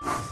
you